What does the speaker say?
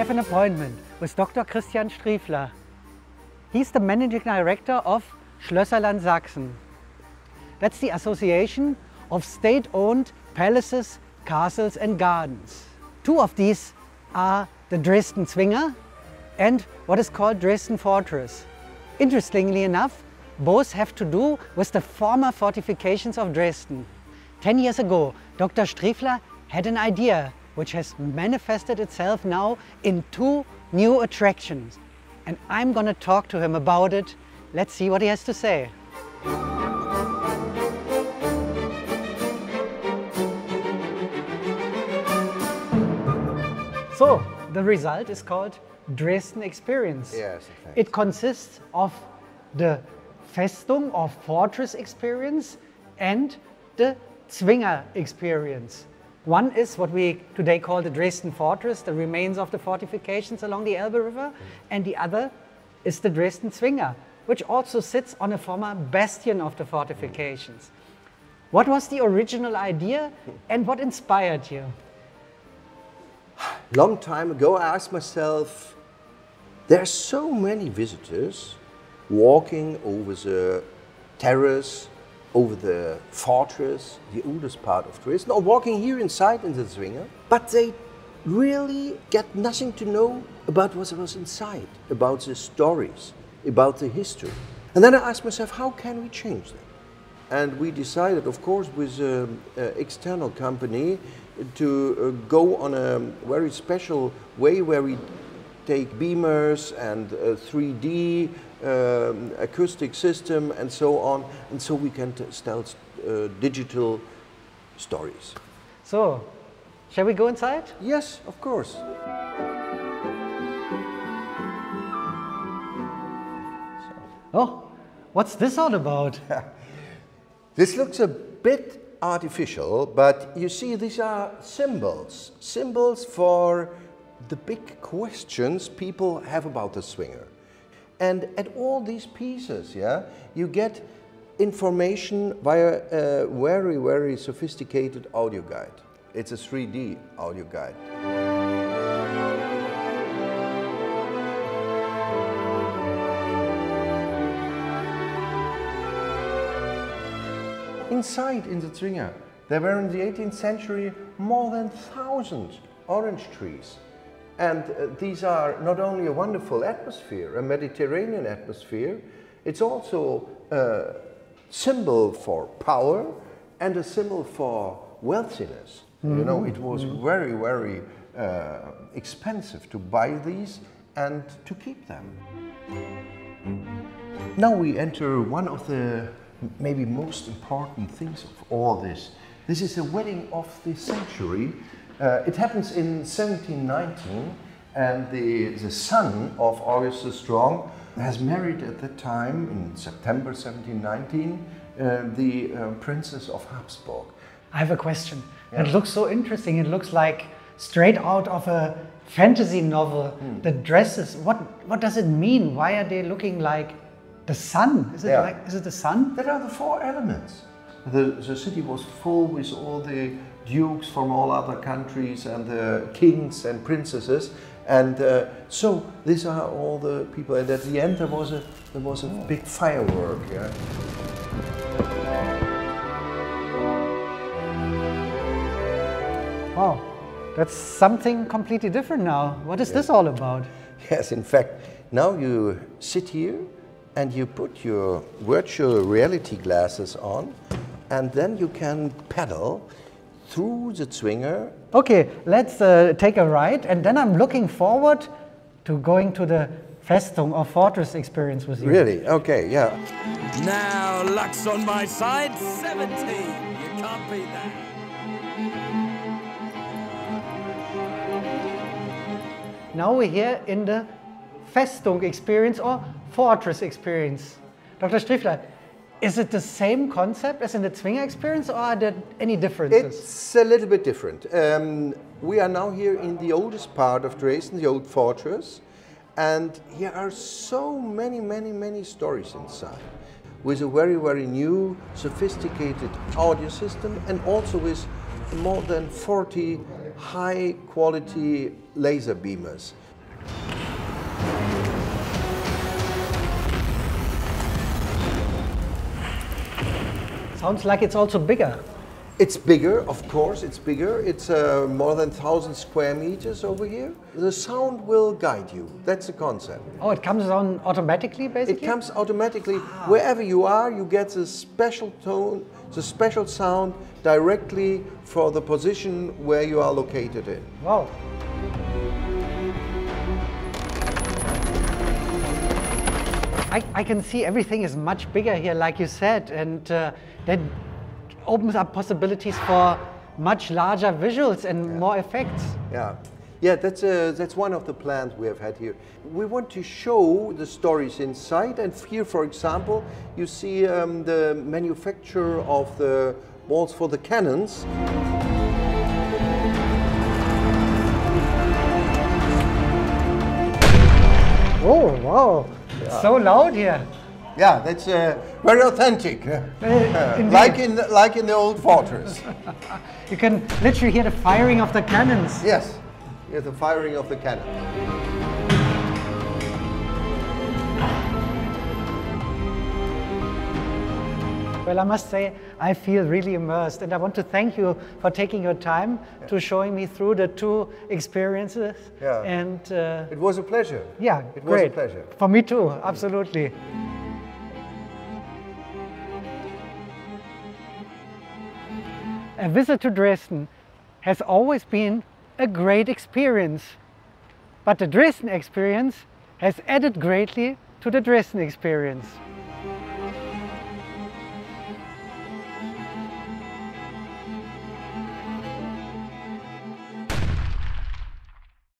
have an appointment with Dr. Christian Striefler. He's the managing director of Schlösserland Sachsen. That's the association of state-owned palaces, castles and gardens. Two of these are the Dresden Zwinger and what is called Dresden Fortress. Interestingly enough, both have to do with the former fortifications of Dresden. Ten years ago, Dr. Striefler had an idea which has manifested itself now in two new attractions. And I'm gonna talk to him about it. Let's see what he has to say. So, the result is called Dresden Xperience. Yes, It consists of the Festung or fortress experience and the Zwinger experience. One is what we today call the Dresden Fortress, the remains of the fortifications along the Elbe River, and the other is the Dresden Zwinger, which also sits on a former bastion of the fortifications. What was the original idea and what inspired you? Long time ago, I asked myself, there are so many visitors walking over the terrace, over the fortress, the oldest part of Dresden, or walking here inside in the Zwinger, but they really get nothing to know about what was inside, about the stories, about the history. And then I asked myself, how can we change that? And we decided, of course, with an external company to uh, go on a very special way where we take beamers and uh, 3D um, acoustic system and so on, and so we can tell uh, digital stories. So, shall we go inside? Yes, of course. Oh, what's this all about? this looks a bit artificial, but you see, these are symbols. Symbols for the big questions people have about the Zwinger. And at all these pieces, yeah, you get information via a very, very sophisticated audio guide. It's a 3D audio guide. Inside in the Zwinger, there were in the 18th century more than 1,000 orange trees. And uh, these are not only a wonderful atmosphere, a Mediterranean atmosphere, it's also a symbol for power and a symbol for wealthiness. Mm -hmm. You know, it was mm -hmm. very, very uh, expensive to buy these and to keep them. Now we enter one of the maybe most important things of all this. This is the wedding of the century uh, it happens in 1719, and the, the son of August the Strong has married at that time, in September 1719, uh, the uh, Princess of Habsburg. I have a question. Yeah. It looks so interesting. It looks like straight out of a fantasy novel. Hmm. The dresses, what, what does it mean? Why are they looking like the sun? Is it, yeah. like, is it the sun? There are the four elements. The, the city was full with all the dukes from all other countries and the kings and princesses. And uh, so these are all the people. And at the end there was a there was a big firework. Yeah. Wow, that's something completely different now. What is yes. this all about? Yes, in fact, now you sit here and you put your virtual reality glasses on and then you can pedal through the Zwinger. Okay, let's uh, take a ride and then I'm looking forward to going to the Festung or Fortress experience with you. Really? Okay, yeah. Now, luck's on my side, 17. You can't beat that. Now we're here in the Festung experience or Fortress experience. Dr. Striefler, is it the same concept as in the Zwinger experience or are there any differences? It's a little bit different. Um, we are now here in the oldest part of Dresden, the old fortress, and here are so many, many, many stories inside with a very, very new, sophisticated audio system and also with more than 40 high quality laser beamers. Sounds like it's also bigger. It's bigger, of course, it's bigger. It's uh, more than 1,000 square meters over here. The sound will guide you. That's the concept. Oh, it comes on automatically, basically? It comes automatically. Wherever you are, you get the special tone, the special sound directly for the position where you are located in. Wow. I, I can see everything is much bigger here, like you said, and uh, that opens up possibilities for much larger visuals and more effects. Yeah. Yeah, that's, uh, that's one of the plans we have had here. We want to show the stories inside, and here, for example, you see um, the manufacture of the walls for the cannons. Oh, wow. So loud here. Yeah, that's uh, very authentic, uh, like in the, like in the old fortress. You can literally hear the firing of the cannons. yes, yeah, the firing of the cannon. Well, I must say, I feel really immersed, and I want to thank you for taking your time to showing me through the two experiences. Yeah. And uh, It was a pleasure. yeah, it great. was a pleasure. For me too, absolutely. A visit to Dresden has always been a great experience, but the Dresden experience has added greatly to the Dresden experience.